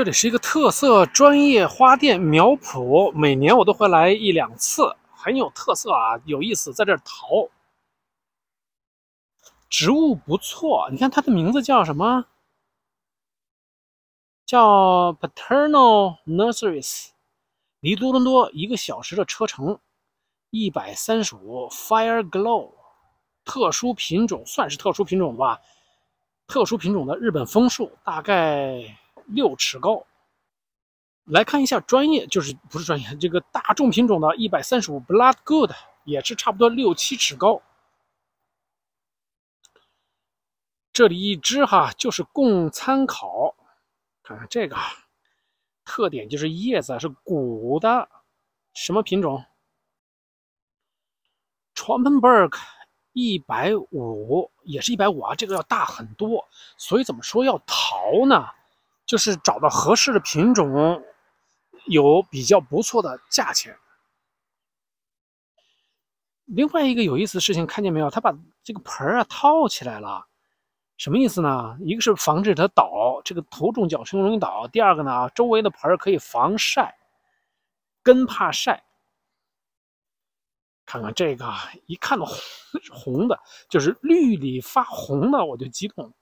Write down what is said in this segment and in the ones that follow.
这里是一个特色专业花店苗圃，每年我都会来一两次，很有特色啊，有意思，在这儿淘。植物不错，你看它的名字叫什么？叫 Paternal Nurseries，离多伦多一个小时的车程，一百三十五 Fire Glow，特殊品种算是特殊品种吧，特殊品种的日本枫树，大概。六尺高，来看一下专业，就是不是专业，这个大众品种的一百三十五 Blood Good 也是差不多六七尺高。这里一只哈，就是供参考。看看这个，特点就是叶子是鼓的，什么品种 t r o m p e n b e r g 一百五，也是一百五啊，这个要大很多。所以怎么说要淘呢？就是找到合适的品种，有比较不错的价钱。另外一个有意思的事情，看见没有？他把这个盆儿啊套起来了，什么意思呢？一个是防止它倒，这个头重脚轻容易倒；第二个呢，周围的盆儿可以防晒，根怕晒。看看这个，一看到红 红的，就是绿里发红的，我就激动。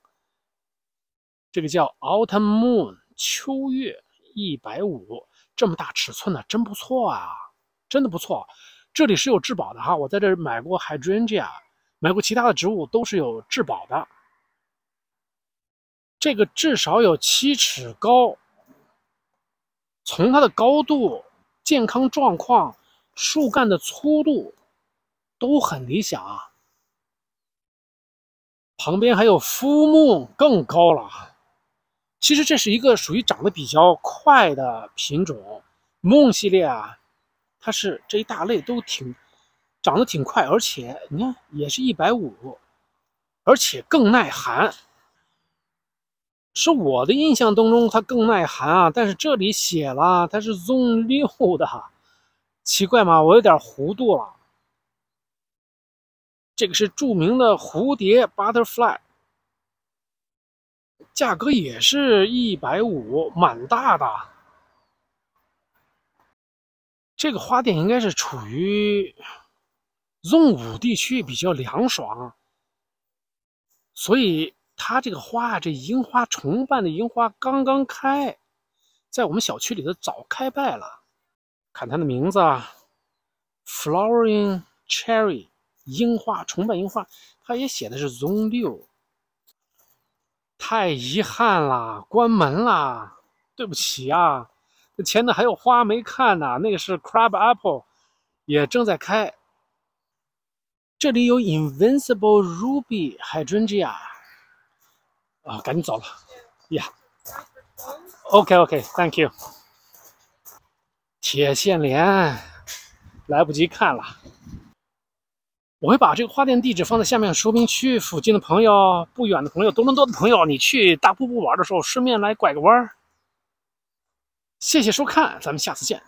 这个叫 Autumn Moon 秋月一百五，这么大尺寸的真不错啊，真的不错。这里是有质保的哈，我在这买过 Hydrangea，买过其他的植物都是有质保的。这个至少有七尺高，从它的高度、健康状况、树干的粗度都很理想啊。旁边还有枯木，更高了。其实这是一个属于长得比较快的品种，梦系列啊，它是这一大类都挺长得挺快，而且你看也是一百五，而且更耐寒。是我的印象当中它更耐寒啊，但是这里写了它是 Zone 六的，奇怪吗？我有点糊涂了。这个是著名的蝴蝶 Butterfly。价格也是一百五，蛮大的。这个花店应该是处于 Zone 五地区，比较凉爽，所以它这个花啊，这樱花重瓣的樱花刚刚开，在我们小区里头早开败了。看它的名字啊，Flowering Cherry，樱花重瓣樱花，它也写的是 Zone 六。太遗憾了，关门了，对不起啊！那前头还有花没看呢，那个是 Crab Apple，也正在开。这里有 Invincible Ruby Hydrangea，啊，赶紧走了，呀，OK OK，Thank you。铁线莲，来不及看了。我会把这个花店地址放在下面说明区，附近的朋友、不远的朋友、多伦多的朋友，你去大瀑布玩的时候，顺便来拐个弯。谢谢收看，咱们下次见。